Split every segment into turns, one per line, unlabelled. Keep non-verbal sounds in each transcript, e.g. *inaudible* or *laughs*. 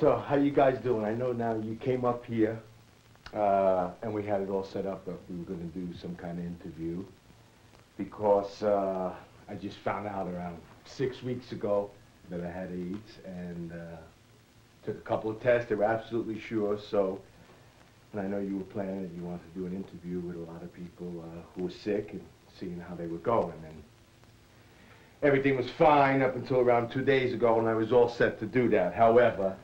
So, how you guys doing? I know now you came up here, uh, and we had it all set up that we were going to do some kind of interview because uh, I just found out around six weeks ago that I had AIDS and uh, took a couple of tests. They were absolutely sure. So, and I know you were planning and you wanted to do an interview with a lot of people uh, who were sick and seeing how they were going. And everything was fine up until around two days ago when I was all set to do that. However,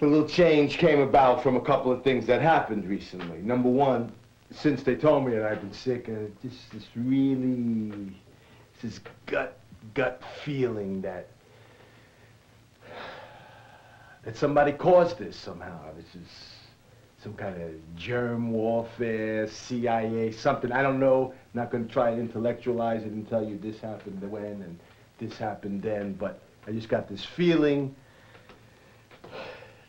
a little change came about from a couple of things that happened recently. Number one, since they told me that I've been sick, and uh, just this really, this gut, gut feeling that that somebody caused this somehow. This is some kind of germ warfare, CIA, something. I don't know. I'm not going to try and intellectualize it and tell you this happened when and this happened then, but I just got this feeling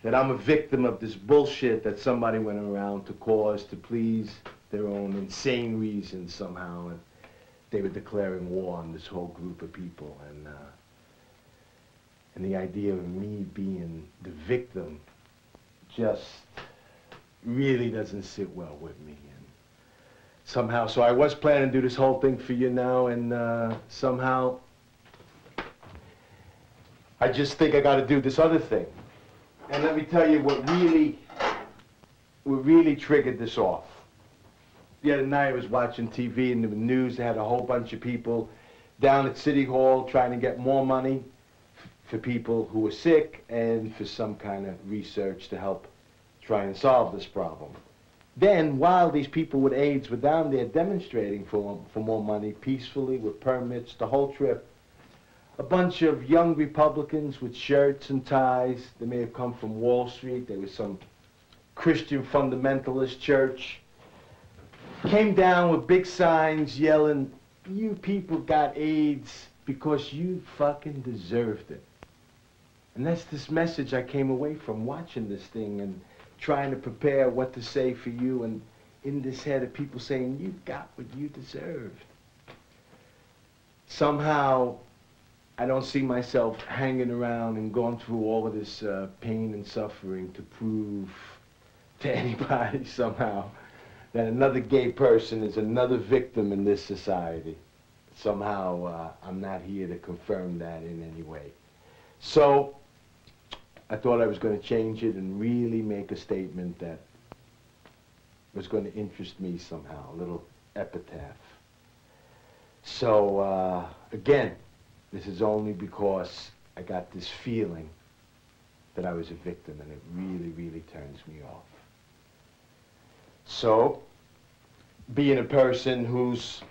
that I'm a victim of this bullshit that somebody went around to cause to please their own insane reasons somehow. And they were declaring war on this whole group of people. And, uh, and the idea of me being the victim just really doesn't sit well with me. And somehow, so I was planning to do this whole thing for you now, and uh, somehow I just think I got to do this other thing. And let me tell you what really, what really triggered this off. The other night I was watching TV and the news, they had a whole bunch of people down at City Hall trying to get more money for people who were sick and for some kind of research to help try and solve this problem. Then, while these people with AIDS were down there demonstrating for, for more money peacefully with permits, the whole trip, a bunch of young Republicans with shirts and ties. They may have come from Wall Street. There was some Christian fundamentalist church. Came down with big signs yelling, you people got AIDS because you fucking deserved it. And that's this message I came away from watching this thing and trying to prepare what to say for you and in this head of people saying, you got what you deserved. Somehow, I don't see myself hanging around and going through all of this uh, pain and suffering to prove to *laughs* anybody somehow that another gay person is another victim in this society. Somehow, uh, I'm not here to confirm that in any way. So, I thought I was going to change it and really make a statement that was going to interest me somehow, a little epitaph. So, uh, again, this is only because I got this feeling that I was a victim, and it really, really turns me off. So, being a person who's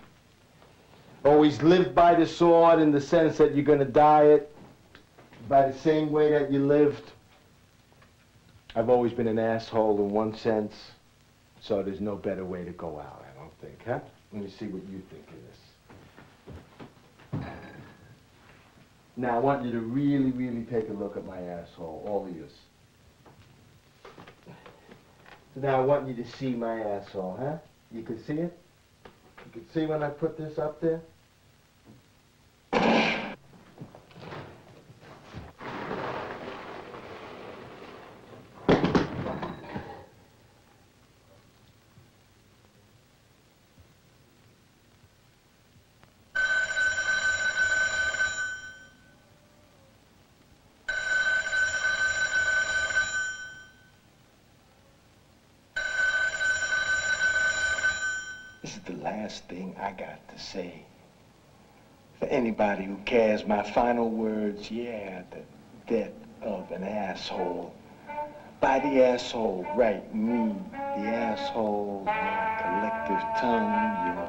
always lived by the sword in the sense that you're going to die it by the same way that you lived, I've always been an asshole in one sense, so there's no better way to go out, I don't think, huh? Let me see what you think of this. Now, I want you to really, really take a look at my asshole, all of you. So now I want you to see my asshole, huh? You can see it? You can see when I put this up there? Last thing I got to say. For anybody who cares, my final words, yeah, the death of an asshole. By the asshole, right, me, the asshole, your collective tongue, your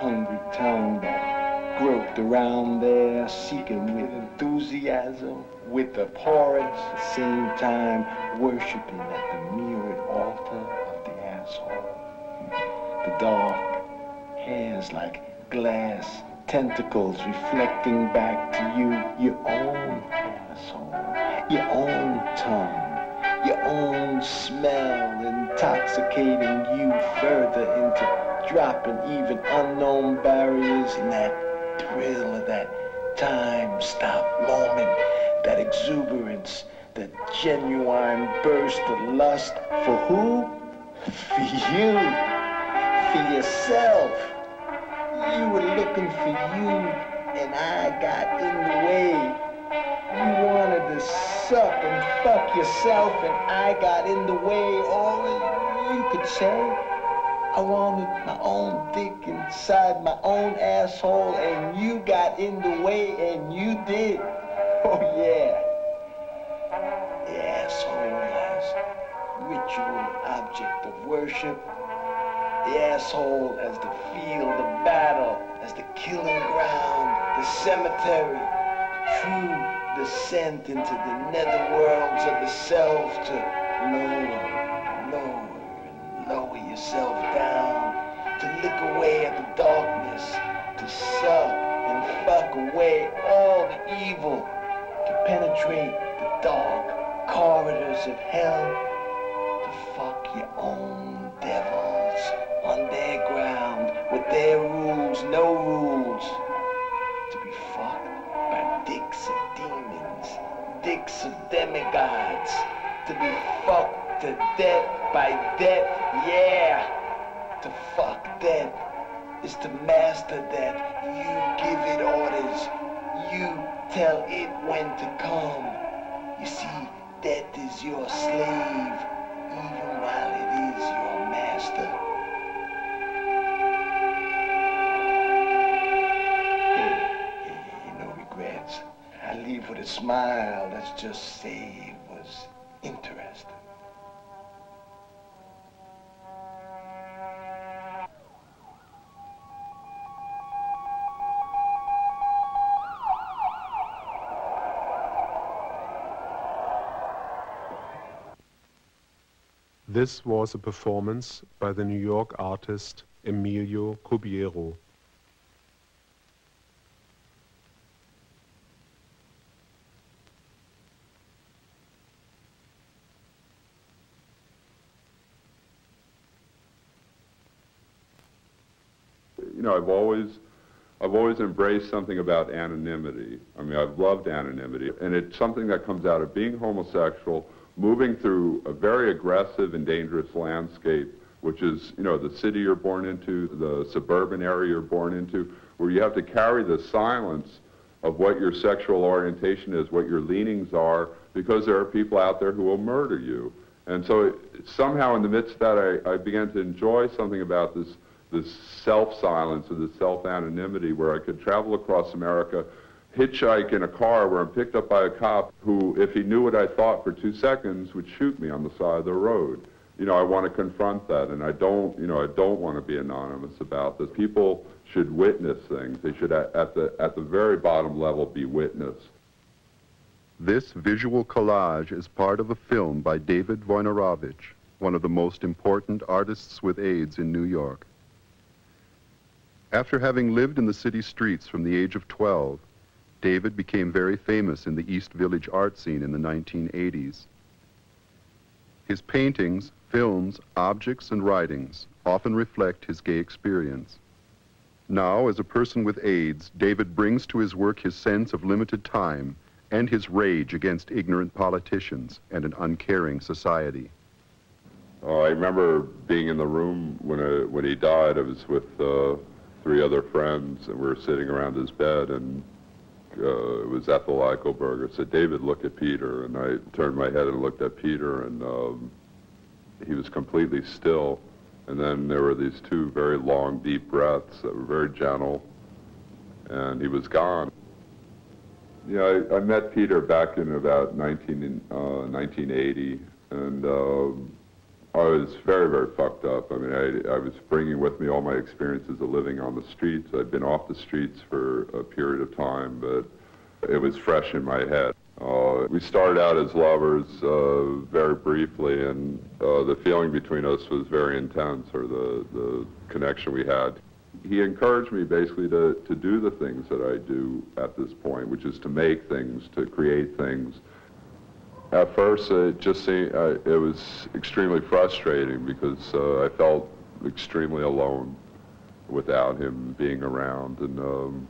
hungry tongue that groped around there, seeking with enthusiasm, with abhorrence, at the same time worshiping at the mirrored altar of the asshole. The dark hairs like glass tentacles reflecting back to you your own asshole, your own tongue, your own smell intoxicating you further into dropping even unknown barriers in that thrill of that time stop moment
that exuberance, that genuine burst of lust. For who? *laughs* For you. For yourself. You were looking for you, and I got in the way. You wanted to suck and fuck yourself, and I got in the way. All you could say, I wanted my own dick inside my own asshole, and you got in the way, and you did. *laughs* Oh, yeah. The asshole as ritual object of worship. The asshole as the field of battle, as the killing ground, the cemetery. True descent into the netherworlds of the self to lower, lower, lower yourself down, to lick away at the darkness, to suck and fuck away all the evil, to penetrate the dark corridors of hell, to fuck your own demigods, to be fucked to death by death, yeah. To fuck death is to master death. You give it orders. You tell it when to come. You see, death is your slave, even while it is your master. Smile. Let's just say was interesting.
This was a performance by the New York artist Emilio Cubeiro.
you know, I've always, I've always embraced something about anonymity. I mean, I've loved anonymity, and it's something that comes out of being homosexual, moving through a very aggressive and dangerous landscape, which is, you know, the city you're born into, the suburban area you're born into, where you have to carry the silence of what your sexual orientation is, what your leanings are, because there are people out there who will murder you. And so it, somehow in the midst of that, I, I began to enjoy something about this this self-silence or the self-anonymity where I could travel across America, hitchhike in a car where I'm picked up by a cop who, if he knew what I thought for two seconds, would shoot me on the side of the road. You know, I want to confront that, and I don't, you know, I don't want to be anonymous about this. People should witness things. They should, at, at the, at the very bottom level, be witnessed.
This visual collage is part of a film by David Wojnarowicz, one of the most important artists with AIDS in New York. After having lived in the city streets from the age of 12, David became very famous in the East Village art scene in the 1980s. His paintings, films, objects, and writings often reflect his gay experience. Now, as a person with AIDS, David brings to his work his sense of limited time and his rage against ignorant politicians and an uncaring society.
Uh, I remember being in the room when, uh, when he died. I was with uh, three other friends, and we were sitting around his bed, and uh, it was Ethel Eichelberger said, David, look at Peter. And I turned my head and looked at Peter, and um, he was completely still. And then there were these two very long, deep breaths that were very gentle, and he was gone. Yeah, I, I met Peter back in about 19, uh, 1980, and um, I was very, very fucked up. I mean, I, I was bringing with me all my experiences of living on the streets. I'd been off the streets for a period of time, but it was fresh in my head. Uh, we started out as lovers uh, very briefly, and uh, the feeling between us was very intense, or the, the connection we had. He encouraged me basically to, to do the things that I do at this point, which is to make things, to create things. At first, it just seemed, uh, it was extremely frustrating because uh, I felt extremely alone without him being around. And um,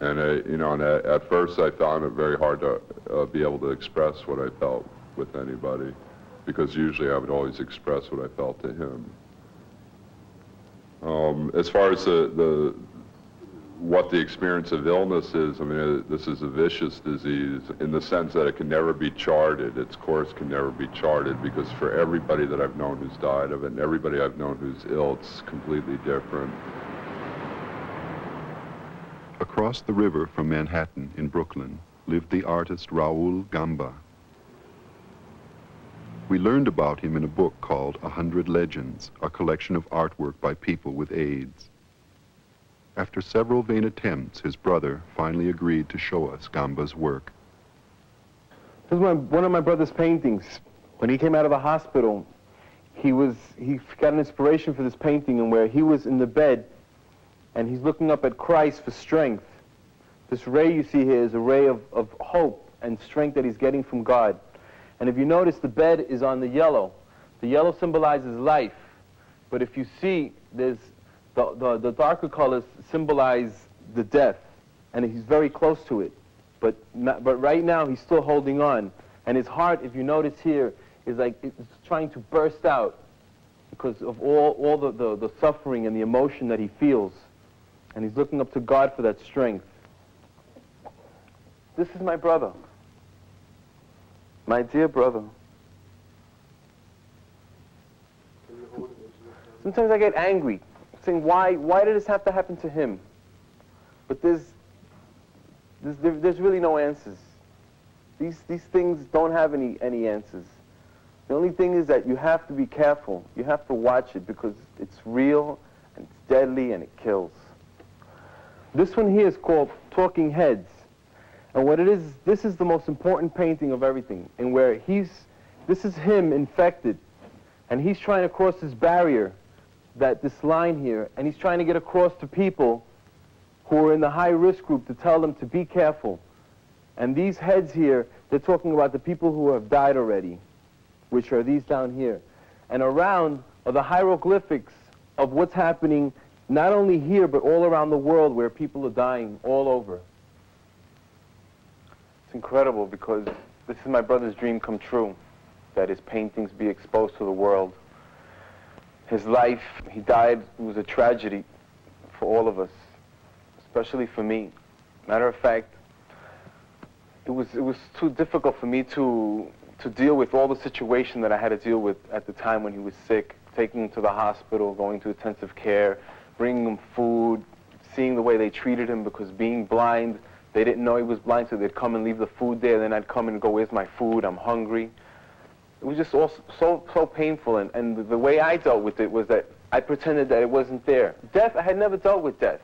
And, I, you know, and at, at first I found it very hard to uh, be able to express what I felt with anybody because usually I would always express what I felt to him. Um, as far as the, the what the experience of illness is, I mean, uh, this is a vicious disease in the sense that it can never be charted. Its course can never be charted because for everybody that I've known who's died of it and everybody I've known who's ill, it's completely different.
Across the river from Manhattan in Brooklyn lived the artist Raul Gamba. We learned about him in a book called A Hundred Legends, a collection of artwork by people with AIDS. After several vain attempts, his brother finally agreed to show us Gamba's work.
This is my, one of my brother's paintings. When he came out of the hospital, he was he got an inspiration for this painting and where he was in the bed and he's looking up at Christ for strength. This ray you see here is a ray of, of hope and strength that he's getting from God. And if you notice, the bed is on the yellow. The yellow symbolizes life. But if you see, there's the, the, the darker colors symbolize the death. And he's very close to it. But, not, but right now, he's still holding on. And his heart, if you notice here, is like it's trying to burst out because of all, all the, the, the suffering and the emotion that he feels. And he's looking up to God for that strength. This is my brother. My dear brother. Sometimes I get angry, saying, why, why did this have to happen to him? But there's, there's, there, there's really no answers. These, these things don't have any, any answers. The only thing is that you have to be careful. You have to watch it because it's real and it's deadly and it kills. This one here is called Talking Heads. And what it is, this is the most important painting of everything. And where he's, this is him infected. And he's trying to cross this barrier, that this line here, and he's trying to get across to people who are in the high risk group to tell them to be careful. And these heads here, they're talking about the people who have died already, which are these down here. And around are the hieroglyphics of what's happening not only here, but all around the world where people are dying all over. It's incredible because this is my brother's dream come true, that his paintings be exposed to the world. His life, he died, it was a tragedy for all of us, especially for me. Matter of fact, it was, it was too difficult for me to, to deal with all the situation that I had to deal with at the time when he was sick, taking him to the hospital, going to intensive care, bringing him food, seeing the way they treated him because being blind, they didn't know he was blind, so they'd come and leave the food there. Then I'd come and go, where's my food? I'm hungry. It was just all so, so painful. And, and the way I dealt with it was that I pretended that it wasn't there. Death, I had never dealt with death.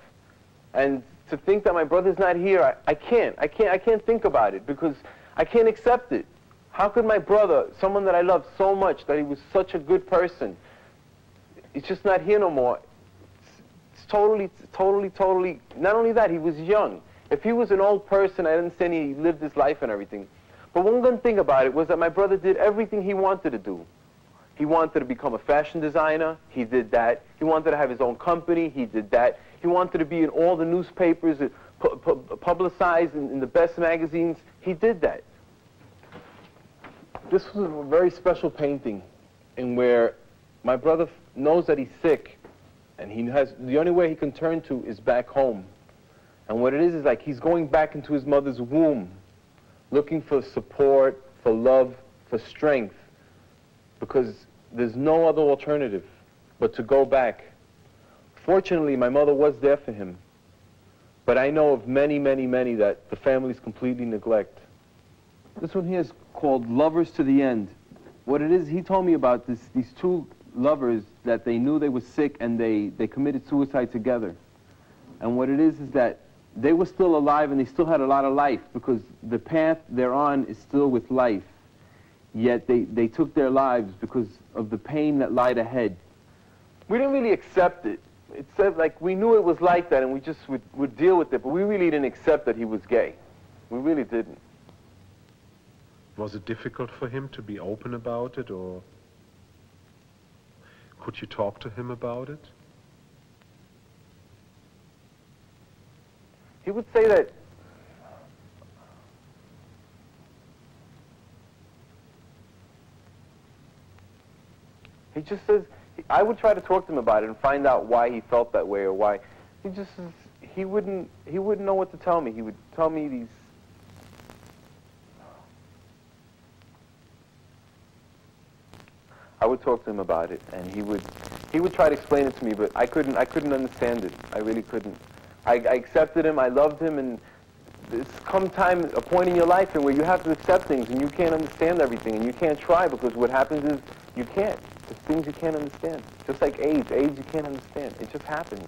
And to think that my brother's not here, I, I can't. I can't, I can't think about it because I can't accept it. How could my brother, someone that I love so much, that he was such a good person, he's just not here no more. It's, it's totally, totally, totally, not only that, he was young. If he was an old person, I understand he lived his life and everything. But one good thing about it was that my brother did everything he wanted to do. He wanted to become a fashion designer. He did that. He wanted to have his own company. He did that. He wanted to be in all the newspapers, pu pu publicized in, in the best magazines. He did that. This was a very special painting in where my brother knows that he's sick and he has the only way he can turn to is back home. And what it is is like he's going back into his mother's womb, looking for support, for love, for strength, because there's no other alternative but to go back. Fortunately, my mother was there for him, but I know of many, many, many that the families completely neglect. This one here is called Lovers to the End. What it is, he told me about this, these two lovers that they knew they were sick and they, they committed suicide together. And what it is is that they were still alive and they still had a lot of life because the path they're on is still with life. Yet they, they took their lives because of the pain that lied ahead. We didn't really accept it. It said like we knew it was like that and we just would, would deal with it, but we really didn't accept that he was gay. We really didn't.
Was it difficult for him to be open about it or could you talk to him about it?
He would say that he just says I would try to talk to him about it and find out why he felt that way or why he just he wouldn't he wouldn't know what to tell me. He would tell me these I would talk to him about it, and he would he would try to explain it to me, but I couldn't I couldn't understand it. I really couldn't. I, I accepted him, I loved him, and there's come time, a point in your life in where you have to accept things, and you can't understand everything, and you can't try because what happens is you can't. There's things you can't understand. Just like AIDS, AIDS you can't understand. It just happens.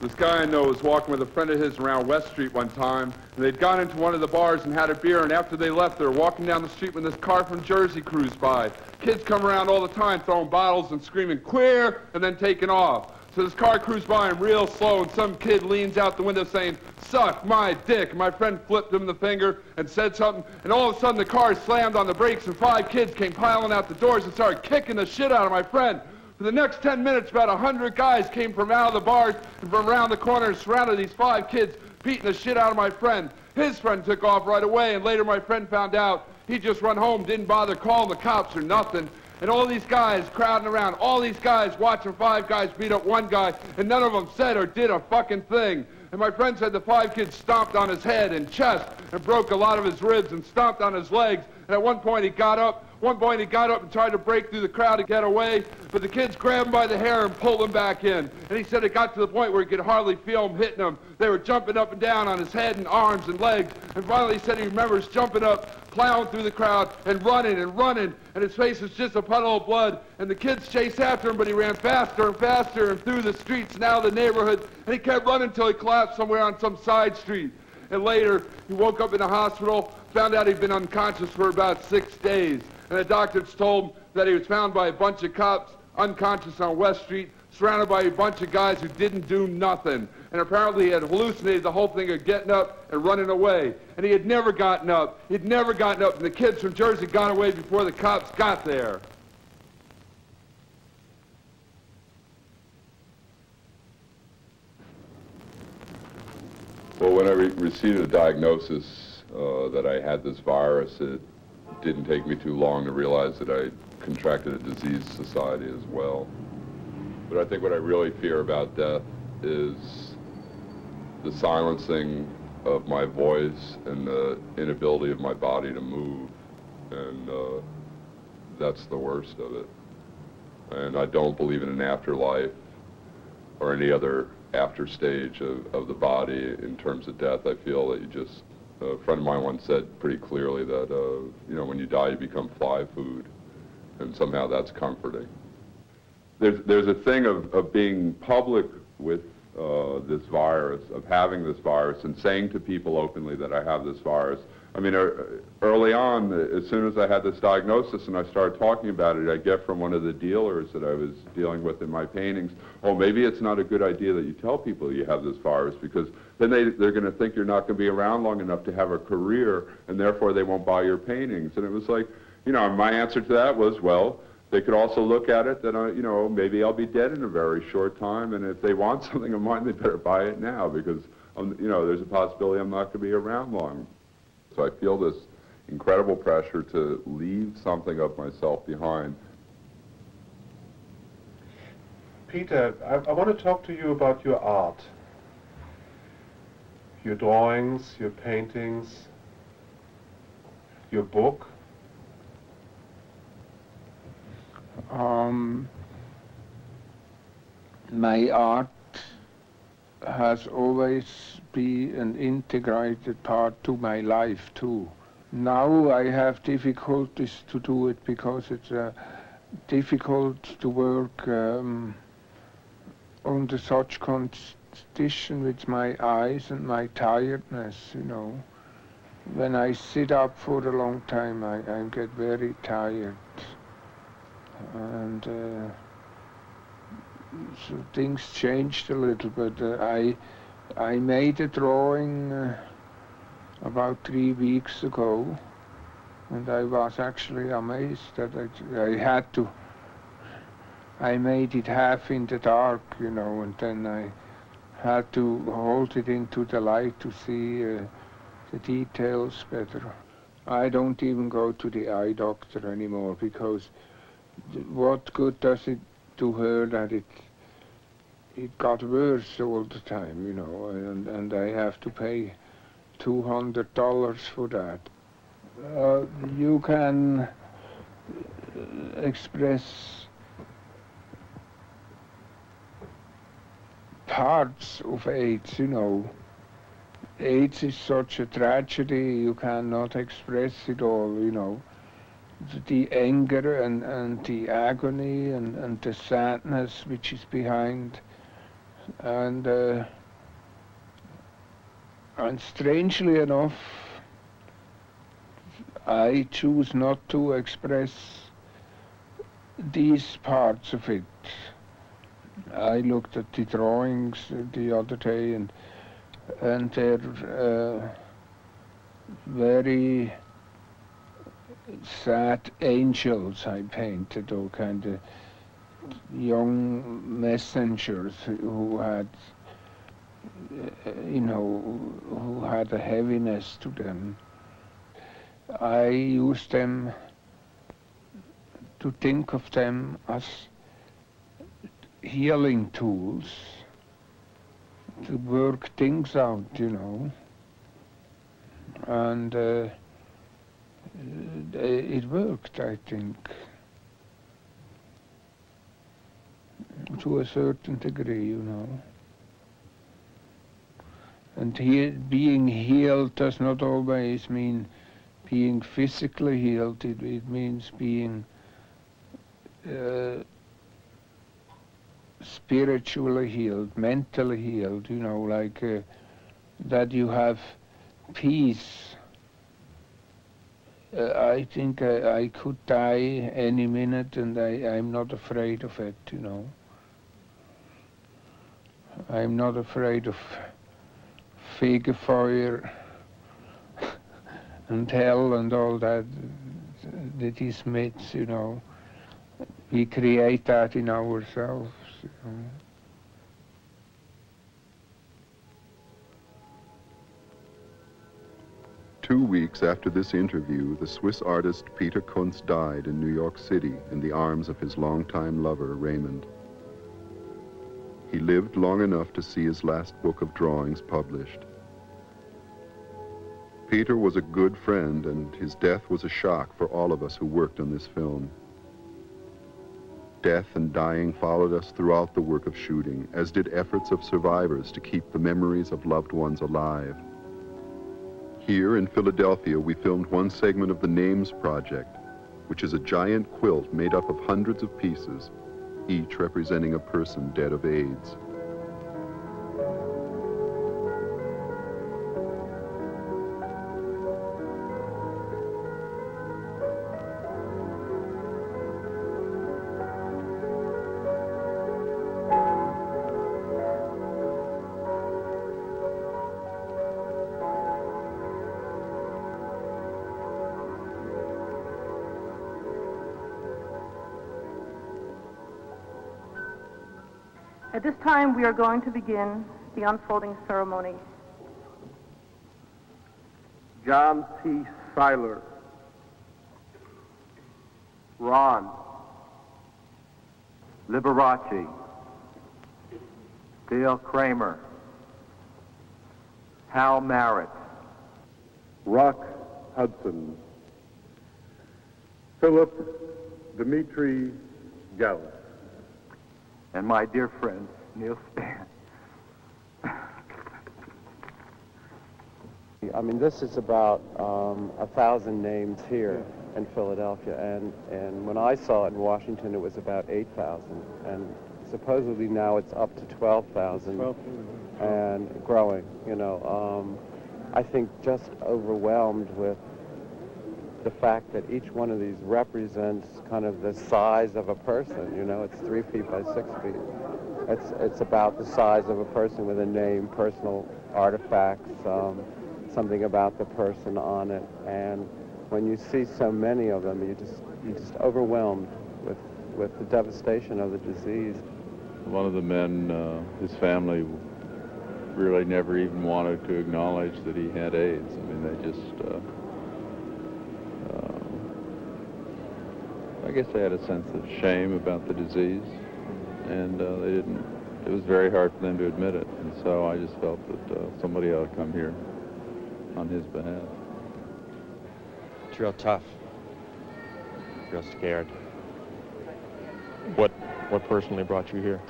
This guy I know was walking with a friend of his around West Street one time, and they'd gone into one of the bars and had a beer, and after they left, they were walking down the street when this car from Jersey cruised by. Kids come around all the time throwing bottles and screaming, queer, and then taking off. So this car cruised by him real slow, and some kid leans out the window saying, suck my dick. My friend flipped him the finger and said something, and all of a sudden the car slammed on the brakes, and five kids came piling out the doors and started kicking the shit out of my friend. For the next 10 minutes, about 100 guys came from out of the bars and from around the corner and surrounded these five kids, beating the shit out of my friend. His friend took off right away, and later my friend found out he just run home, didn't bother calling the cops or nothing. And all these guys crowding around, all these guys watching five guys beat up one guy, and none of them said or did a fucking thing. And my friend said the five kids stomped on his head and chest and broke a lot of his ribs and stomped on his legs. And at one point he got up, one point he got up and tried to break through the crowd to get away, but the kids grabbed him by the hair and pulled him back in. And he said it got to the point where he could hardly feel them hitting him. They were jumping up and down on his head and arms and legs. And finally he said he remembers jumping up, plowing through the crowd and running and running, and his face was just a puddle of blood. And the kids chased after him, but he ran faster and faster and through the streets and out of the neighborhood. And he kept running until he collapsed somewhere on some side street. And later, he woke up in a hospital, found out he'd been unconscious for about six days and the doctors told him that he was found by a bunch of cops unconscious on West Street, surrounded by a bunch of guys who didn't do nothing. And apparently he had hallucinated the whole thing of getting up and running away. And he had never gotten up. He'd never gotten up, and the kids from Jersey got away before the cops got there. Well, when I re received a diagnosis uh, that I had this virus, it didn't take me too long to realize that I contracted a disease society as well. But I think what I really fear about death is the silencing of my voice and the inability of my body to move. And uh, that's the worst of it. And I don't believe in an afterlife or any other after stage of, of the body in terms of death. I feel that you just a friend of mine once said pretty clearly that, uh, you know, when you die, you become fly food, and somehow that's comforting. There's, there's a thing of, of being public with uh, this virus, of having this virus, and saying to people openly that I have this virus, I mean, early on, as soon as I had this diagnosis and I started talking about it, I get from one of the dealers that I was dealing with in my paintings, oh, maybe it's not a good idea that you tell people you have this virus because then they, they're going to think you're not going to be around long enough to have a career and therefore they won't buy your paintings. And it was like, you know, my answer to that was, well, they could also look at it that, I, you know, maybe I'll be dead in a very short time and if they want *laughs* something of mine, they better buy it now because, um, you know, there's a possibility I'm not going to be around long. So I feel this incredible pressure to leave something of myself behind.
Peter, I, I want to talk to you about your art. Your drawings, your paintings, your book.
Um, my art has always been an integrated part to my life too. Now I have difficulties to do it because it's uh, difficult to work um, under such condition with my eyes and my tiredness, you know. When I sit up for a long time, I, I get very tired. And uh, so things changed a little, but uh, I I made a drawing uh, about three weeks ago, and I was actually amazed that I, I had to. I made it half in the dark, you know, and then I had to hold it into the light to see uh, the details better. I don't even go to the eye doctor anymore because what good does it do her that it it got worse all the time, you know, and, and I have to pay $200 for that. Uh, you can express parts of AIDS, you know. AIDS is such a tragedy, you cannot express it all, you know. The anger and, and the agony and, and the sadness which is behind. And, uh, and strangely enough, I choose not to express these parts of it. I looked at the drawings the other day and and they're uh, very sad angels I painted, or kind of young messengers who had, you know, who had a heaviness to them. I used them to think of them as healing tools to work things out, you know. And uh, it worked, I think, to a certain degree, you know. And he, being healed does not always mean being physically healed, it, it means being uh, spiritually healed, mentally healed, you know, like uh, that you have peace. Uh, I think I, I, could die any minute and I, I'm not afraid of it, you know. I'm not afraid of figure fire *laughs* and hell and all that, that is myths, you know. We create that in ourselves.
Two weeks after this interview, the Swiss artist Peter Kunz died in New York City in the arms of his longtime lover, Raymond. He lived long enough to see his last book of drawings published. Peter was a good friend, and his death was a shock for all of us who worked on this film. Death and dying followed us throughout the work of shooting, as did efforts of survivors to keep the memories of loved ones alive. Here in Philadelphia, we filmed one segment of the Names Project, which is a giant quilt made up of hundreds of pieces, each representing a person dead of AIDS.
At this time, we are going to begin the unfolding ceremony.
John C. Seiler. Ron. Liberace. Dale Kramer. Hal Merritt.
Rock Hudson. Philip Dimitri Gallus
and my dear friend, Neil Spann.
I mean, this is about um, a thousand names here in Philadelphia, and, and when I saw it in Washington, it was about 8,000, and supposedly now it's up to 12,000 and growing, you know. Um, I think just overwhelmed with the fact that each one of these represents kind of the size of a person. You know, it's three feet by six feet. It's it's about the size of a person with a name, personal artifacts, um, something about the person on it. And when you see so many of them, you just you just overwhelmed with with the devastation of the disease.
One of the men, uh, his family really never even wanted to acknowledge that he had AIDS. I mean, they just, uh, I guess they had a sense of shame about the disease, and uh, they didn't, it was very hard for them to admit it. And so I just felt that uh, somebody ought to come here on his behalf.
It's real tough, real scared.
What, what personally brought you here?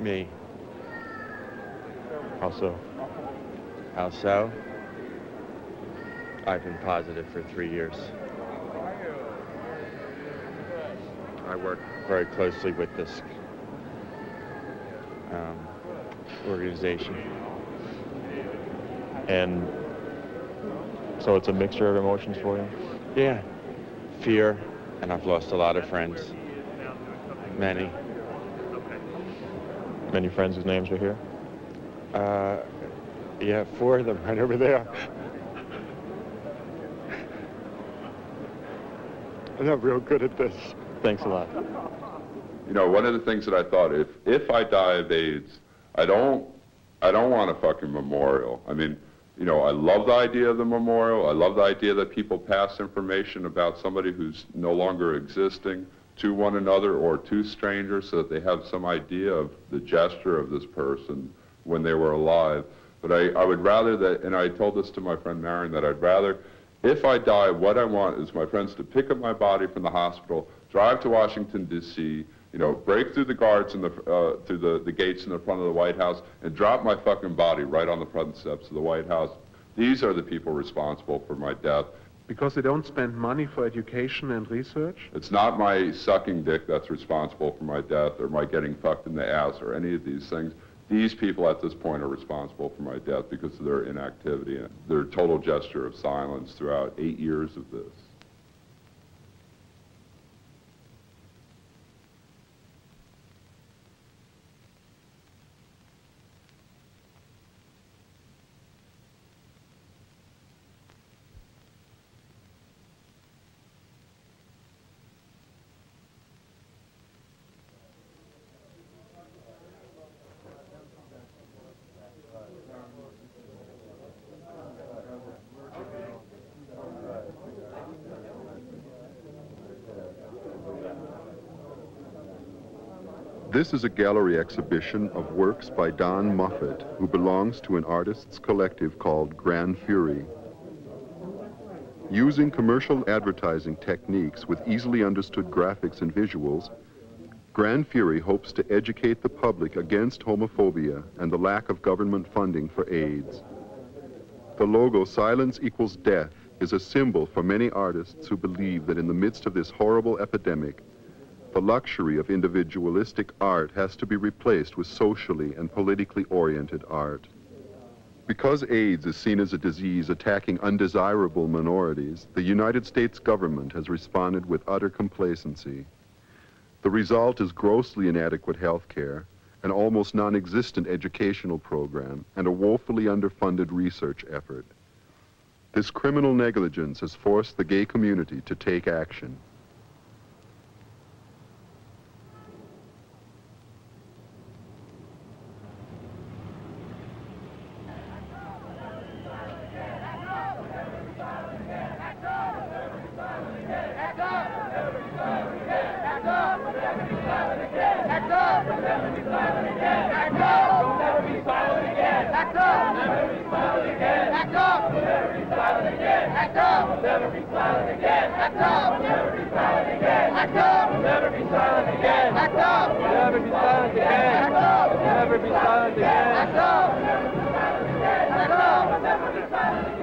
Me.
How so?
How so? I've been positive for three years. I work very closely with this um, organization.
And so it's a mixture of emotions for you?
Yeah. Fear, and I've lost a lot of friends. Many.
Many friends whose names are here?
Uh, yeah, four of them right over there. I'm not real good at this.
Thanks a lot.
You know, one of the things that I thought, if if I die of AIDS, I don't I don't want a fucking memorial. I mean, you know, I love the idea of the memorial. I love the idea that people pass information about somebody who's no longer existing to one another or to strangers so that they have some idea of the gesture of this person when they were alive. But I, I would rather that, and I told this to my friend Marion, that I'd rather, if I die, what I want is my friends to pick up my body from the hospital, drive to Washington, D.C., you know, break through the guards in the, uh, through the, the gates in the front of the White House and drop my fucking body right on the front steps of the White House. These are the people responsible for my death.
Because they don't spend money for education and research?
It's not my sucking dick that's responsible for my death or my getting fucked in the ass or any of these things. These people at this point are responsible for my death because of their inactivity and their total gesture of silence throughout eight years of this.
This is a gallery exhibition of works by Don Moffett, who belongs to an artists collective called Gran Fury. Using commercial advertising techniques with easily understood graphics and visuals, Gran Fury hopes to educate the public against homophobia and the lack of government funding for AIDS. The logo Silence Equals Death is a symbol for many artists who believe that in the midst of this horrible epidemic, the luxury of individualistic art has to be replaced with socially and politically oriented art. Because AIDS is seen as a disease attacking undesirable minorities, the United States government has responded with utter complacency. The result is grossly inadequate health care, an almost non-existent educational program, and a woefully underfunded research effort. This criminal negligence has forced the gay community to take action. again. Act up. We'll never be silent again. Act up. We'll never be silent again. Act up. We'll never be silent again. Act up. We'll never be silent again. Act up. We'll never be silent again. Act up. We'll never be silent again. Act up. We'll never be silent again.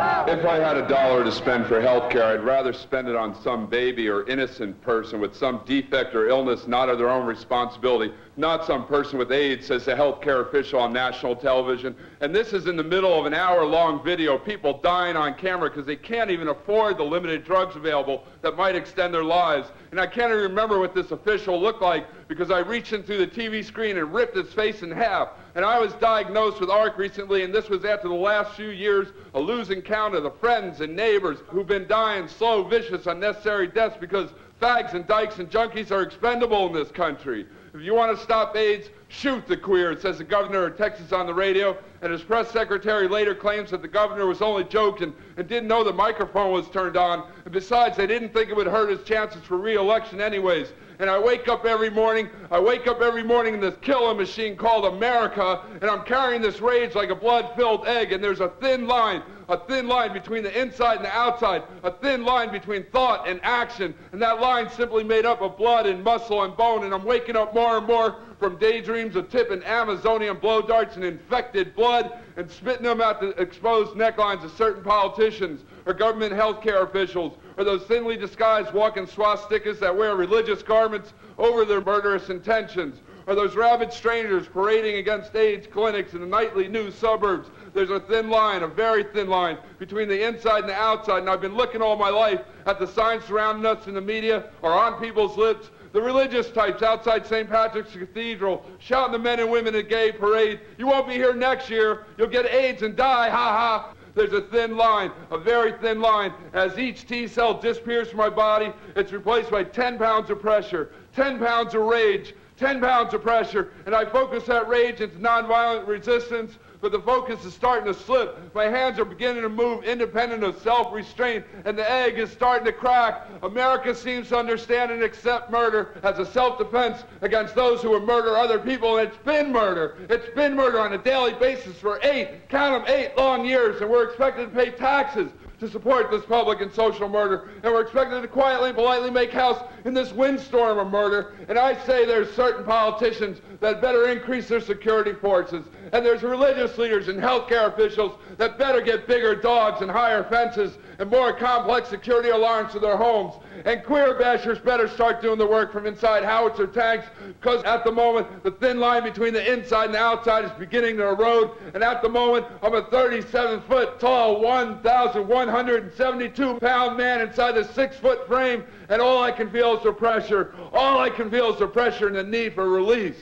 If I had a dollar to spend for health care, I'd rather spend it on some baby or innocent person with some defect or illness not of their own responsibility, not some person with AIDS, says a health care official on national television. And this is in the middle of an hour-long video, people dying on camera because they can't even afford the limited drugs available that might extend their lives. And I can't even remember what this official looked like because I reached in through the TV screen and ripped his face in half. And I was diagnosed with ARC recently, and this was after the last few years of losing count of the friends and neighbors who've been dying slow, vicious, unnecessary deaths because fags and dykes and junkies are expendable in this country.
If you want to stop AIDS, shoot the queer, says the governor of Texas on the radio. And his press secretary later claims that the governor was only joking and didn't know the microphone was turned on. And besides, they didn't think it would hurt his chances for re-election anyways and I wake up every morning, I wake up every morning in this killing machine called America, and I'm carrying this rage like a blood-filled egg, and there's a thin line, a thin line between the inside and the outside, a thin line between thought and action, and that line simply made up of blood and muscle and bone, and I'm waking up more and more from daydreams of tipping Amazonian blow darts and infected blood and spitting them out the exposed necklines of certain politicians or government health care officials or those thinly disguised walking swastikas that wear religious garments over their murderous intentions or those rabid strangers parading against AIDS clinics in the nightly news suburbs. There's a thin line, a very thin line, between the inside and the outside, and I've been looking all my life at the signs surrounding us in the media or on people's lips the religious types outside St. Patrick's Cathedral, shouting the men and women at gay parade, you won't be here next year, you'll get AIDS and die, ha ha. There's a thin line, a very thin line. As each T cell disappears from my body, it's replaced by 10 pounds of pressure, 10 pounds of rage, 10 pounds of pressure, and I focus that rage into nonviolent resistance, but the focus is starting to slip. My hands are beginning to move independent of self-restraint, and the egg is starting to crack. America seems to understand and accept murder as a self-defense against those who would murder other people, and it's been murder. It's been murder on a daily basis for eight, count them, eight long years, and we're expected to pay taxes to support this public and social murder. And we're expected to quietly and politely make house in this windstorm of murder. And I say there's certain politicians that better increase their security forces. And there's religious leaders and healthcare officials that better get bigger dogs and higher fences and more complex security alarms to their homes. And queer bashers better start doing the work from inside howitzer tanks because at the moment the thin line between the inside and the outside is beginning to erode. And at the moment I'm a 37 foot tall, 1,172 pound man inside a six foot frame and all I can feel is the pressure. All I can feel is the pressure and the need for release.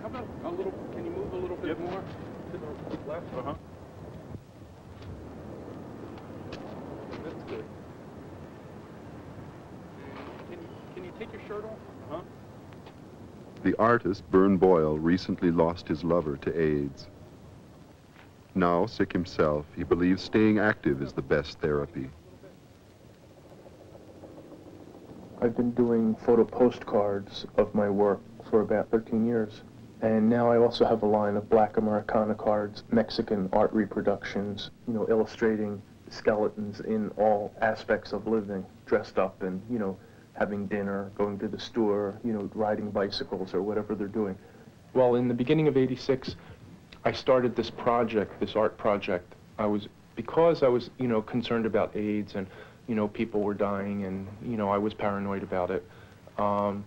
How about a little, can you move a little bit yep. more to the left? Uh-huh. That's good. Can you, can you take your shirt off? Uh-huh.
The artist, Bern Boyle, recently lost his lover to AIDS. Now, sick himself, he believes staying active is the best therapy.
I've been doing photo postcards of my work for about 13 years. And now I also have a line of black Americana cards, Mexican art reproductions, you know, illustrating skeletons in all aspects of living, dressed up and, you know, having dinner, going to the store, you know, riding bicycles or whatever they're doing. Well, in the beginning of 86, I started this project, this art project. I was, because I was, you know, concerned about AIDS and, you know, people were dying and, you know, I was paranoid about it. Um,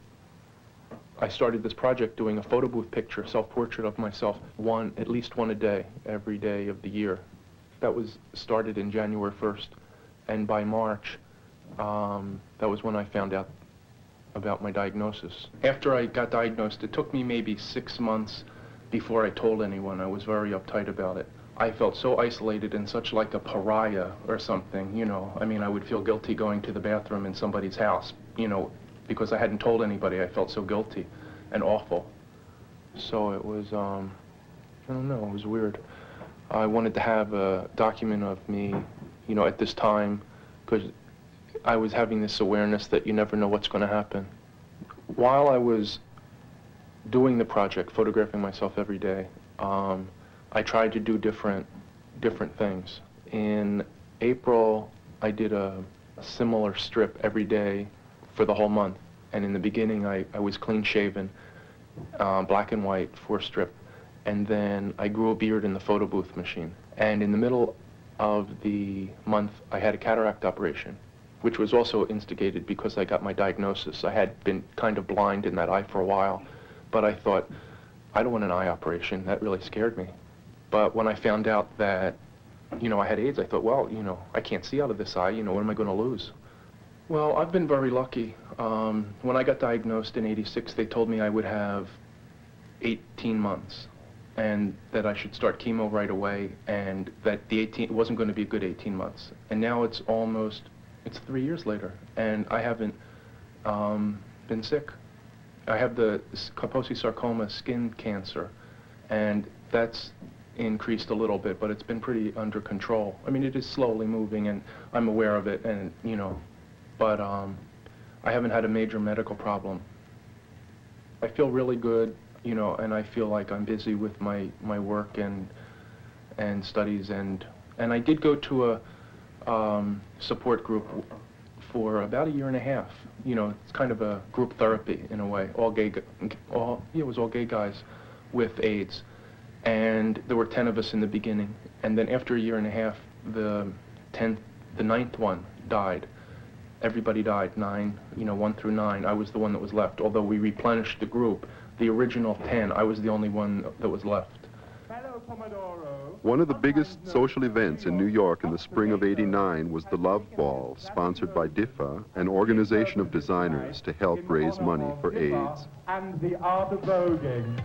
I started this project doing a photo booth picture, self-portrait of myself, one, at least one a day, every day of the year. That was started in January 1st, and by March, um, that was when I found out about my diagnosis. After I got diagnosed, it took me maybe six months before I told anyone. I was very uptight about it. I felt so isolated and such like a pariah or something, you know. I mean, I would feel guilty going to the bathroom in somebody's house, you know, because I hadn't told anybody. I felt so guilty and awful. So it was, um, I don't know, it was weird. I wanted to have a document of me, you know, at this time, because I was having this awareness that you never know what's going to happen. While I was doing the project, photographing myself every day, um, I tried to do different, different things. In April, I did a, a, similar strip every day for the whole month. And in the beginning, I, I was clean shaven, uh, black and white for a strip. And then I grew a beard in the photo booth machine. And in the middle of the month, I had a cataract operation, which was also instigated because I got my diagnosis. I had been kind of blind in that eye for a while. But I thought, I don't want an eye operation. That really scared me. But when I found out that, you know, I had AIDS, I thought, well, you know, I can't see out of this eye. You know, what am I going to lose? Well, I've been very lucky. Um, when I got diagnosed in 86, they told me I would have 18 months and that I should start chemo right away and that the 18, it wasn't going to be a good 18 months. And now it's almost, it's three years later and I haven't, um, been sick. I have the Kaposi sarcoma skin cancer, and that's increased a little bit, but it's been pretty under control. I mean, it is slowly moving, and I'm aware of it, and, you know, but um, I haven't had a major medical problem. I feel really good, you know, and I feel like I'm busy with my, my work and, and studies, and, and I did go to a um, support group for about a year and a half. You know, it's kind of a group therapy in a way. All gay, all yeah, it was all gay guys with AIDS, and there were ten of us in the beginning. And then after a year and a half, the tenth, the ninth one died. Everybody died, nine, you know, one through nine. I was the one that was left. Although we replenished the group, the original ten, I was the only one that was left.
One of the biggest social events in New York in the spring of 89 was the Love Ball, sponsored by DIFFA, an organization of designers to help raise money for AIDS.
And the art of voguing.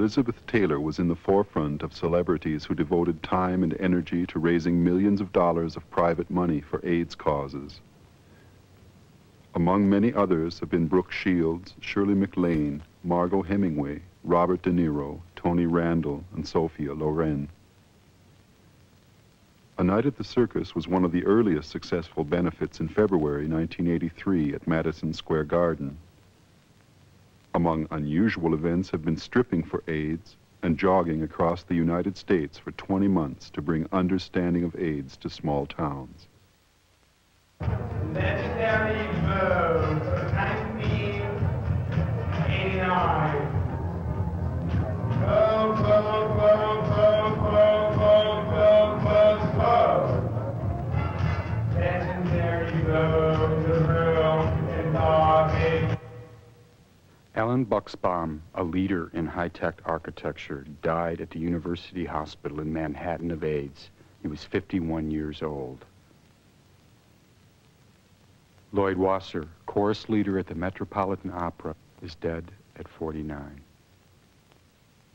Elizabeth Taylor was in the forefront of celebrities who devoted time and energy to raising millions of dollars of private money for AIDS causes. Among many others have been Brooke Shields, Shirley MacLaine, Margaux Hemingway, Robert De Niro, Tony Randall, and Sophia Loren. A Night at the Circus was one of the earliest successful benefits in February 1983 at Madison Square Garden. Among unusual events have been stripping for AIDS and jogging across the United States for 20 months to bring understanding of AIDS to small towns.
Alan Buxbaum, a leader in high-tech architecture, died at the University Hospital in Manhattan of AIDS. He was 51 years old. Lloyd Wasser, chorus leader at the Metropolitan Opera, is dead at 49.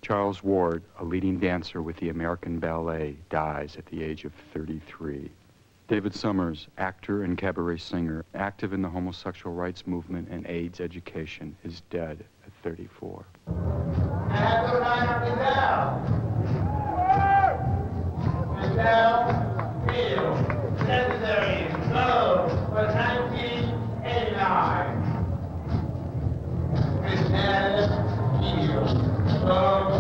Charles Ward, a leading dancer with the American Ballet, dies at the age of 33. David Summers, actor and cabaret singer, active in the homosexual rights movement and AIDS education, is dead at 34.
Legendary Vogue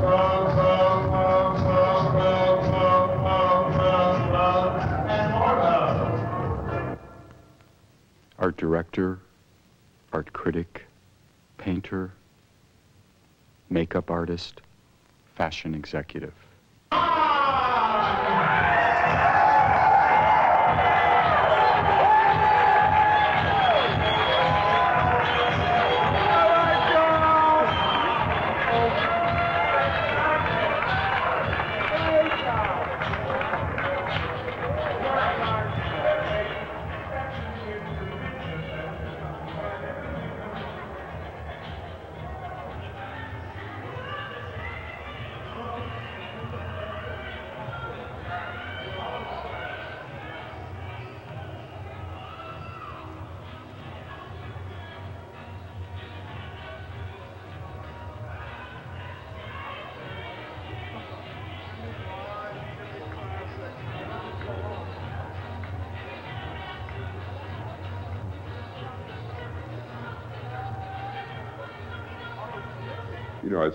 for
Art director, art critic, painter, makeup artist, fashion executive.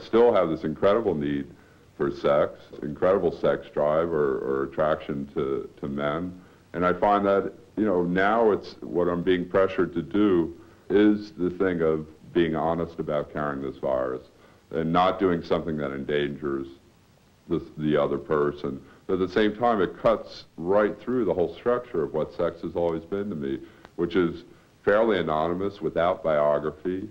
Still have this incredible need for sex, incredible sex drive or, or attraction to, to men. And I find that, you know, now it's what I'm being pressured to do is the thing of being honest about carrying this virus and not doing something that endangers the, the other person. But at the same time, it cuts right through the whole structure of what sex has always been to me, which is fairly anonymous, without biography,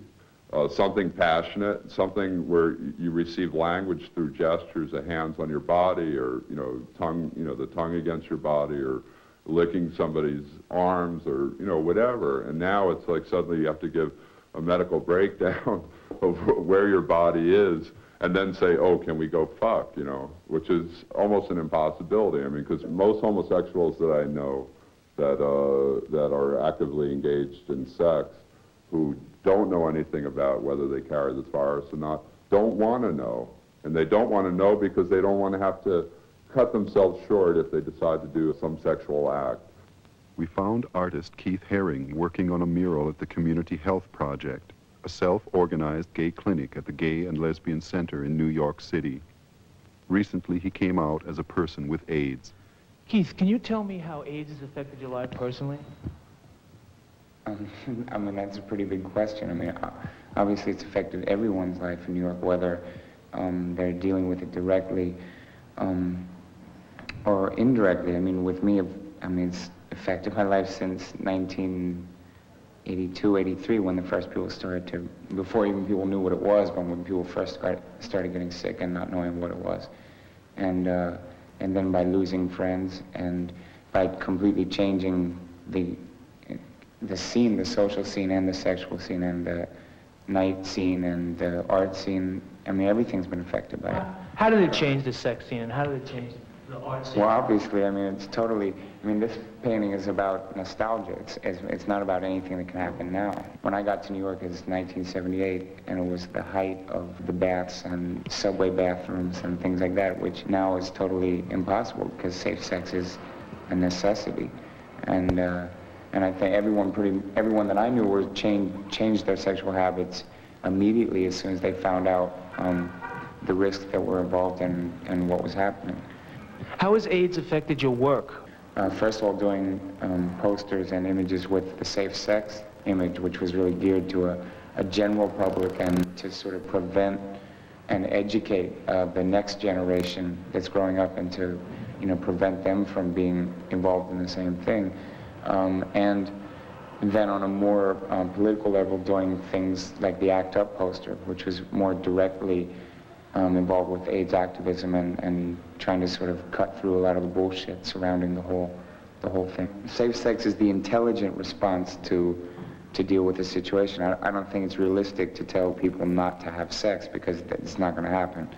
uh, something passionate, something where you receive language through gestures, of hands on your body, or you know, tongue, you know, the tongue against your body, or licking somebody's arms or, you know, whatever. And now it's like suddenly you have to give a medical *laughs* breakdown of where your body is and then say, oh, can we go fuck, you know, which is almost an impossibility. I mean, because most homosexuals that I know that, uh, that are actively engaged in sex who don't know anything about whether they carry this virus or not don't want to know. And they don't want to know because they don't want to have to cut themselves short if they decide to do some sexual act.
We found artist Keith Haring working on a mural at the Community Health Project, a self-organized gay clinic at the Gay and Lesbian Center in New York City. Recently, he came out as a person with AIDS.
Keith, can you tell me how AIDS has affected your life personally?
Um, *laughs* I mean, that's a pretty big question. I mean, obviously it's affected everyone's life in New York, whether um, they're dealing with it directly um, or indirectly. I mean, with me, I mean, it's affected my life since 1982, 83, when the first people started to, before even people knew what it was, but when people first got, started getting sick and not knowing what it was. And, uh, and then by losing friends and by completely changing the the scene, the social scene and the sexual scene and the night scene and the art scene. I mean, everything's been affected by it.
How did it change the sex scene and how did it change the art scene?
Well, obviously, I mean, it's totally, I mean, this painting is about nostalgia. It's, it's, it's not about anything that can happen now. When I got to New York, it was 1978, and it was the height of the baths and subway bathrooms and things like that, which now is totally impossible because safe sex is a necessity. And, uh, and I think everyone pretty, everyone that I knew were changed, changed their sexual habits immediately as soon as they found out um, the risks that were involved in, in what was happening.
How has AIDS affected your work?
Uh, first of all, doing um, posters and images with the safe sex image, which was really geared to a, a general public and to sort of prevent and educate uh, the next generation that's growing up and to, you know, prevent them from being involved in the same thing. Um, and then on a more um, political level, doing things like the ACT UP poster, which was more directly um, involved with AIDS activism and, and trying to sort of cut through a lot of the bullshit surrounding the whole, the whole thing. Safe sex is the intelligent response to, to deal with the situation. I, I don't think it's realistic to tell people not to have sex because it's not going to happen.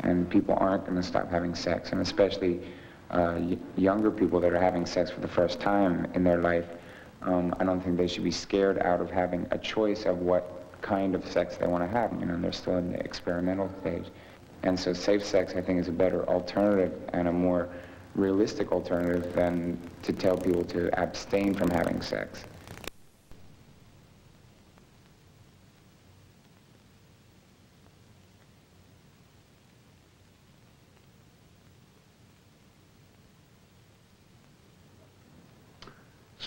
And people aren't going to stop having sex, and especially uh, younger people that are having sex for the first time in their life, um, I don't think they should be scared out of having a choice of what kind of sex they want to have. You know, they're still in the experimental stage. And so safe sex, I think, is a better alternative and a more realistic alternative than to tell people to abstain from having sex.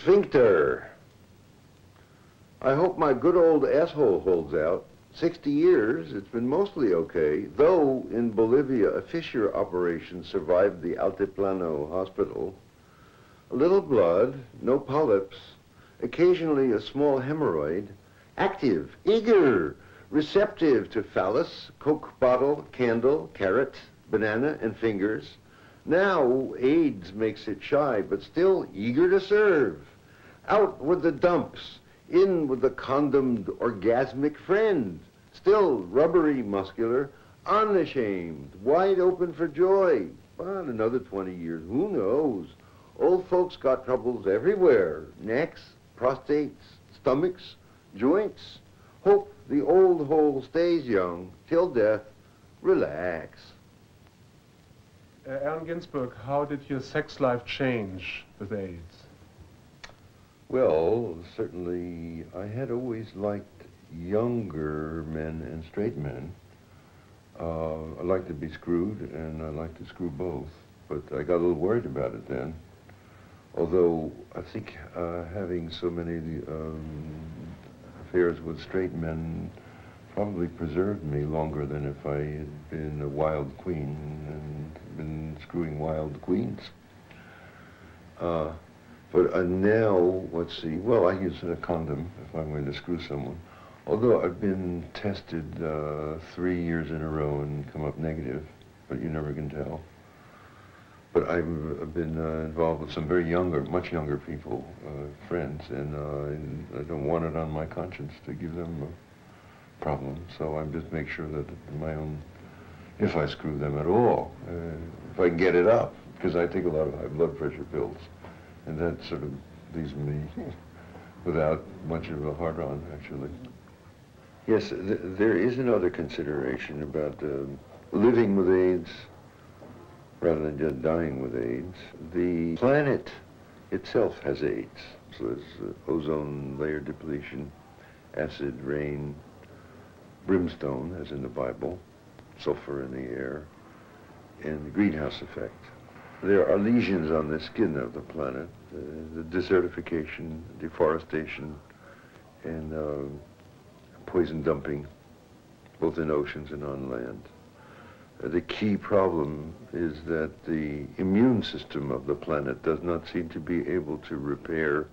Sphincter. I hope my good old asshole holds out. 60 years, it's been mostly okay, though in Bolivia a fissure operation survived the Altiplano hospital. A little blood, no polyps, occasionally a small hemorrhoid, active, eager, receptive to phallus, coke bottle, candle, carrot, banana, and fingers. Now AIDS makes it shy, but still eager to serve. Out with the dumps, in with the condomed orgasmic friend. Still rubbery muscular, unashamed, wide open for joy. But another 20 years, who knows? Old folks got troubles everywhere. Necks, prostates, stomachs, joints. Hope the old hole stays young till death. Relax.
Uh, Allen Ginsberg, how did your sex life change with AIDS?
Well, certainly I had always liked younger men and straight men. Uh, I like to be screwed, and I like to screw both. But I got a little worried about it then. Although I think uh, having so many um, affairs with straight men probably preserved me longer than if I had been a wild queen and been screwing wild queens. Uh, but uh, now, let's see, well, I use a condom if I'm going to screw someone. Although I've been tested uh, three years in a row and come up negative, but you never can tell. But I've, been uh, involved with some very younger, much younger people, uh, friends, and, uh, I don't want it on my conscience to give them a problem. So I just make sure that my own, if I screw them at all, if I get it up, because I take a lot of high blood pressure pills, and that sort of leaves me *laughs* without much of a heart on, actually. Yes, th there is another consideration about um, living with AIDS rather than just dying with AIDS. The planet itself has AIDS. So there's uh, ozone layer depletion, acid rain, brimstone, as in the Bible, sulfur in the air, and the greenhouse effect. There are lesions on the skin of the planet, uh, the desertification, deforestation, and uh, poison dumping, both in oceans and on land. Uh, the key problem is that the immune system of the planet does not seem to be able to repair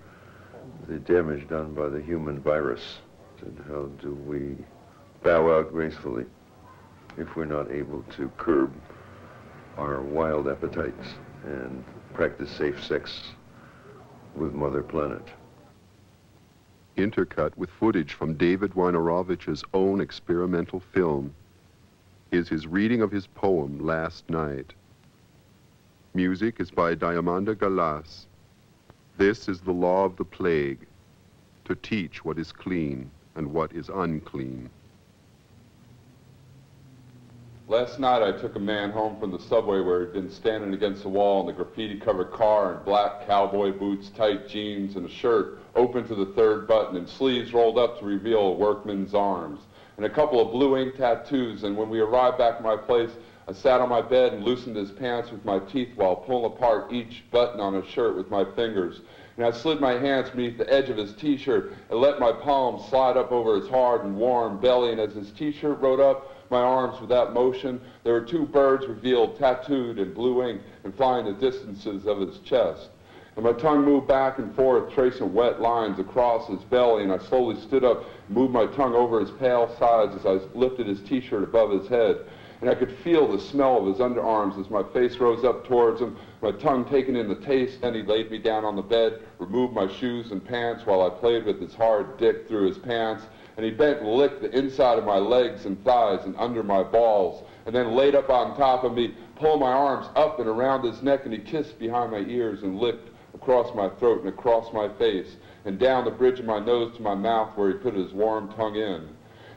the damage done by the human virus. And how do we bow out gracefully if we're not able to curb our wild appetites and practice safe sex with Mother Planet?
Intercut with footage from David Wojnarowicz's own experimental film is his reading of his poem, Last Night. Music is by Diamanda Galas. This is the law of the plague, to teach what is clean and what is unclean.
Last night I took a man home from the subway where he'd been standing against the wall in the graffiti-covered car in black cowboy boots, tight jeans, and a shirt open to the third button and sleeves rolled up to reveal a workman's arms and a couple of blue ink tattoos. And when we arrived back at my place, I sat on my bed and loosened his pants with my teeth while pulling apart each button on his shirt with my fingers. And I slid my hands beneath the edge of his t-shirt and let my palms slide up over his hard and warm belly. And as his t-shirt rode up, my arms without motion, there were two birds revealed, tattooed in blue ink and flying the distances of his chest. And my tongue moved back and forth, tracing wet lines across his belly, and I slowly stood up, moved my tongue over his pale sides as I lifted his t-shirt above his head. And I could feel the smell of his underarms as my face rose up towards him, my tongue taking in the taste. Then he laid me down on the bed, removed my shoes and pants while I played with his hard dick through his pants and he bent and licked the inside of my legs and thighs and under my balls, and then laid up on top of me, pulled my arms up and around his neck, and he kissed behind my ears and licked across my throat and across my face, and down the bridge of my nose to my mouth where he put his warm tongue in.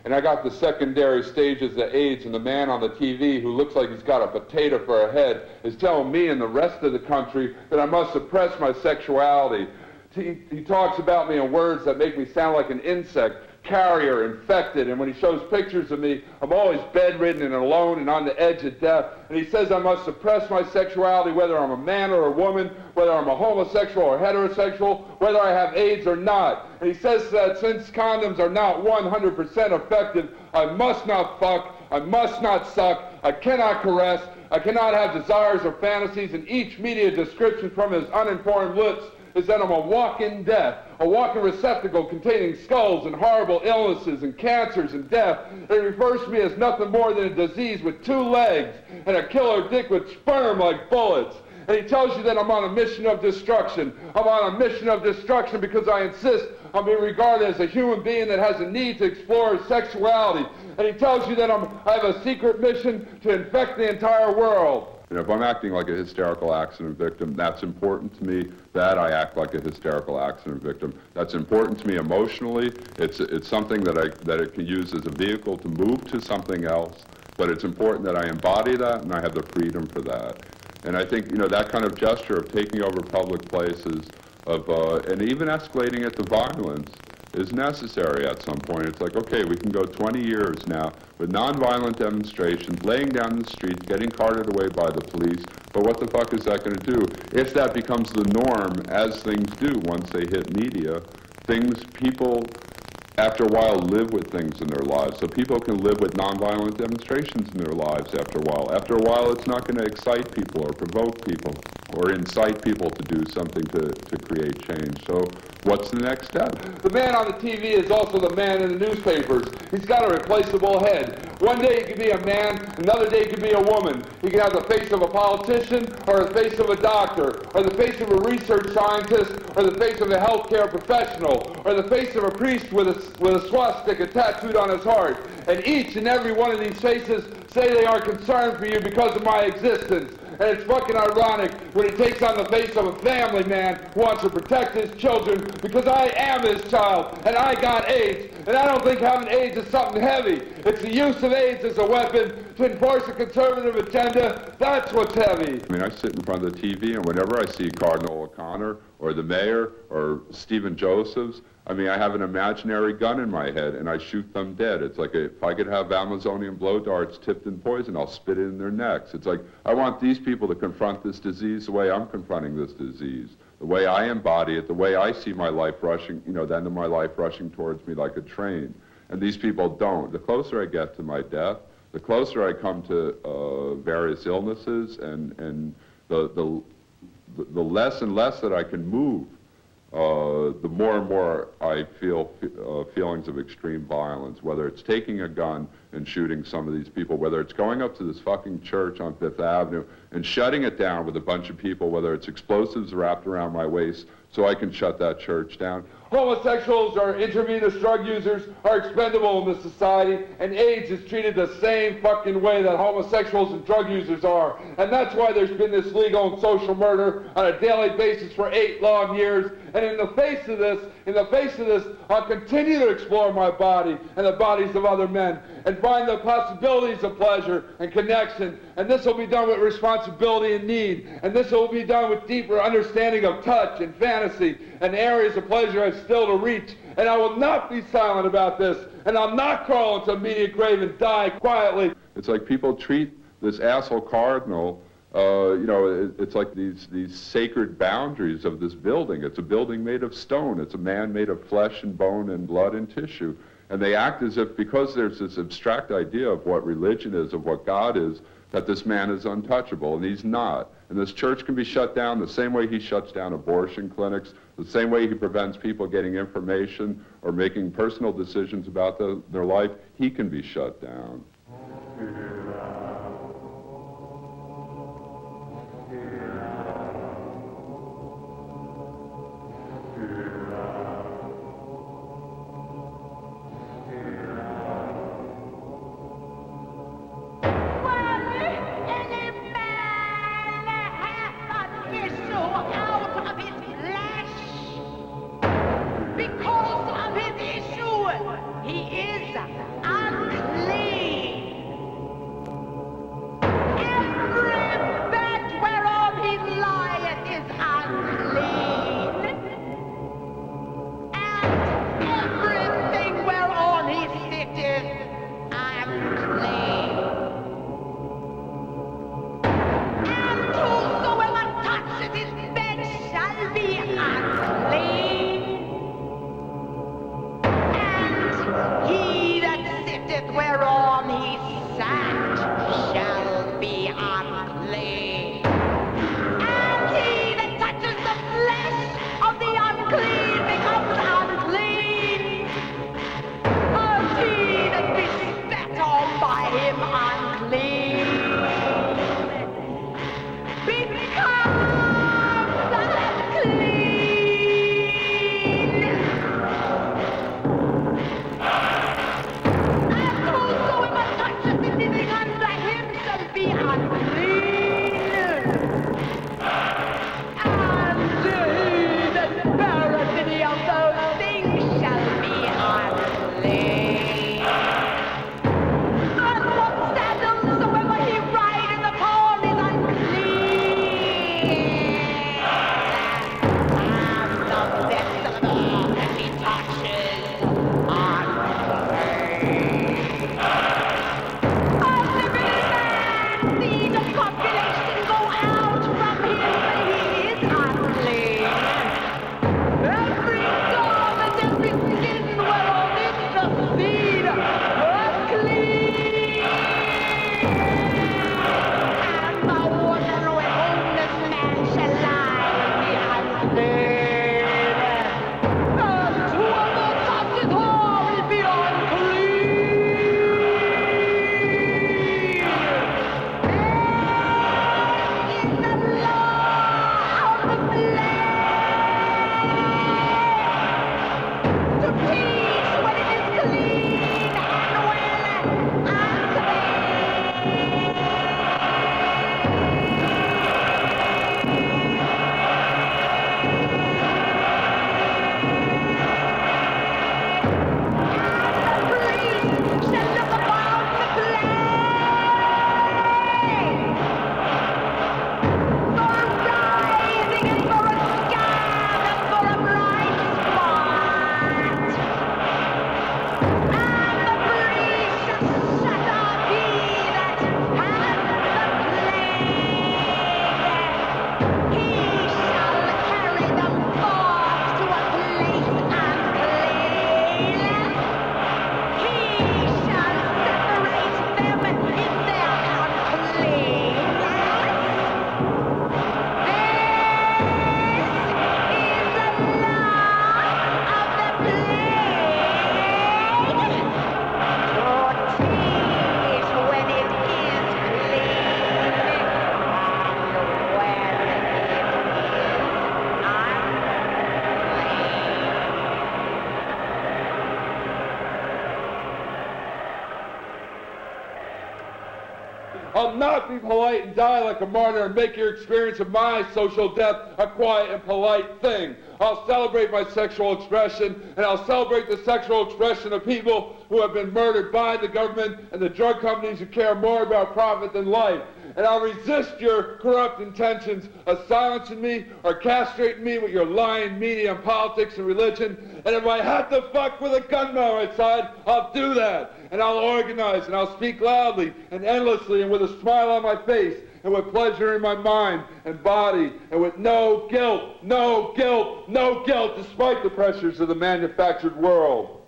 And I got the secondary stages of AIDS, and the man on the TV who looks like he's got a potato for a head is telling me and the rest of the country that I must suppress my sexuality. He, he talks about me in words that make me sound like an insect, carrier, infected. And when he shows pictures of me, I'm always bedridden and alone and on the edge of death. And he says I must suppress my sexuality, whether I'm a man or a woman, whether I'm a homosexual or heterosexual, whether I have AIDS or not. And he says that since condoms are not 100% effective, I must not fuck, I must not suck, I cannot caress, I cannot have desires or fantasies, and each media description from his uninformed lips is that I'm a walking death, a walking receptacle containing skulls and horrible illnesses and cancers and death. It refers to me as nothing more than a disease with two legs and a killer dick with sperm like bullets. And he tells you that I'm on a mission of destruction. I'm on a mission of destruction because I insist on being regarded as a human being that has a need to explore sexuality. And he tells you that I'm, I have a secret mission to infect the entire world.
You know, if I'm acting like a hysterical accident victim, that's important to me. That I act like a hysterical accident victim. That's important to me emotionally. It's it's something that I that it can use as a vehicle to move to something else. But it's important that I embody that and I have the freedom for that. And I think you know that kind of gesture of taking over public places, of uh, and even escalating it to violence is necessary at some point. It's like, okay, we can go 20 years now with nonviolent demonstrations, laying down the streets, getting carted away by the police, but what the fuck is that going to do? If that becomes the norm, as things do once they hit media, things, people, after a while, live with things in their lives. So people can live with nonviolent demonstrations in their lives after a while. After a while, it's not going to excite people or provoke people.
Or incite people to do something to, to create change. So what's the next step?
The man on the TV is also the man in the newspapers. He's got a replaceable head. One day he could be a man, another day he could be a woman. He could have the face of a politician, or the face of a doctor, or the face of a research scientist, or the face of a healthcare professional, or the face of a priest with a, with a swastika tattooed on his heart. And each and every one of these faces say they are concerned for you because of my existence. And it's fucking ironic when he takes on the face of a family man who wants to protect his children because I am his child and I got AIDS. And I don't think having AIDS is something heavy. It's the use of AIDS as a weapon to enforce a conservative agenda. That's what's heavy.
I mean, I sit in front of the TV, and whenever I see Cardinal O'Connor or the mayor or Stephen Josephs, I mean, I have an imaginary gun in my head, and I shoot them dead. It's like if I could have Amazonian blow darts tipped in poison, I'll spit it in their necks. It's like I want these people to confront this disease the way I'm confronting this disease, the way I embody it, the way I see my life rushing, you know, the end of my life rushing towards me like a train. And these people don't. The closer I get to my death, the closer I come to uh, various illnesses, and and the the the less and less that I can move Uh, the more and more I feel uh, feelings of extreme violence, whether it's taking a gun and shooting some of these people, whether it's going up to this fucking church on Fifth Avenue and shutting it down with a bunch of people, whether it's explosives wrapped around my waist so I can shut that church down.
Homosexuals or intravenous drug users are expendable in this society, and AIDS is treated the same fucking way that homosexuals and drug users are. And that's why there's been this legal and social murder on a daily basis for eight long years. And in the face of this, in the face this, I'll continue to explore my body and the bodies of other men and find the possibilities of pleasure and connection. And this will be done with responsibility and need. And this will be done with deeper understanding of touch and fantasy and areas of pleasure I've still to reach. And I will not be silent about this. And I'll not crawl into a immediate grave and die quietly.
It's like people treat this asshole cardinal uh, you know, it, it's like these, these sacred boundaries of this building. It's a building made of stone. It's a man made of flesh and bone and blood and tissue. And they act as if, because there's this abstract idea of what religion is, of what God is, that this man is untouchable, and he's not. And this church can be shut down the same way he shuts down abortion clinics, the same way he prevents people getting information or making personal decisions about the, their life, he can be shut down.
Not be polite and die like a martyr and make your experience of my social death a quiet and polite thing. I'll celebrate my sexual expression, and I'll celebrate the sexual expression of people who have been murdered by the government and the drug companies who care more about profit than life. And I'll resist your corrupt intentions of silencing me or castrating me with your lying media and politics and religion. And if I have to fuck with a gun by my side, I'll do that. And I'll organize and I'll speak loudly and endlessly and with a smile on my face and with pleasure in my mind and body and with no guilt, no guilt, no guilt despite the pressures of the manufactured world.